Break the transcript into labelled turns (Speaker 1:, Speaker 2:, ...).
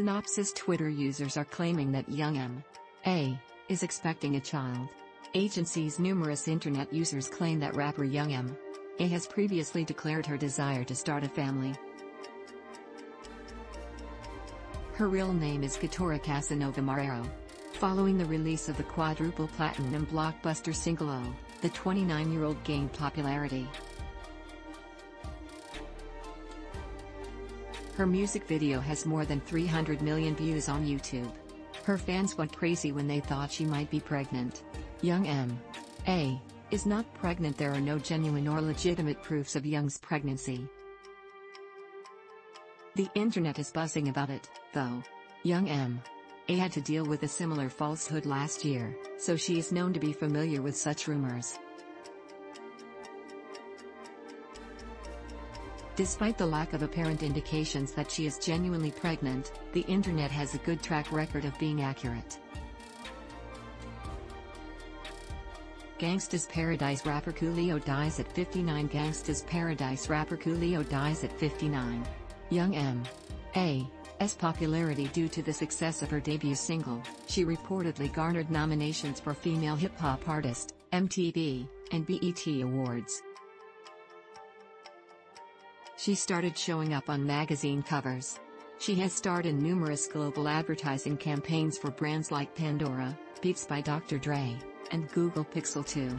Speaker 1: Synopsis Twitter users are claiming that young M. A. is expecting a child. Agency's numerous internet users claim that rapper Young M. A has previously declared her desire to start a family. Her real name is Katorah Kasanova Marrero. Following the release of the quadruple platinum blockbuster single O, the 29-year-old gained popularity. Her music video has more than 300 million views on YouTube. Her fans went crazy when they thought she might be pregnant. Young M. A. is not pregnant there are no genuine or legitimate proofs of Young's pregnancy. The internet is buzzing about it, though. Young M. A had to deal with a similar falsehood last year, so she is known to be familiar with such rumors. Despite the lack of apparent indications that she is genuinely pregnant, the internet has a good track record of being accurate. Gangsta's Paradise rapper Coolio dies at 59 Gangsta's Paradise rapper Coolio dies at 59. Young M. A. S popularity due to the success of her debut single, she reportedly garnered nominations for Female Hip Hop Artist, MTV, and BET Awards. She started showing up on magazine covers. She has starred in numerous global advertising campaigns for brands like Pandora, Beats by Dr. Dre, and Google Pixel 2.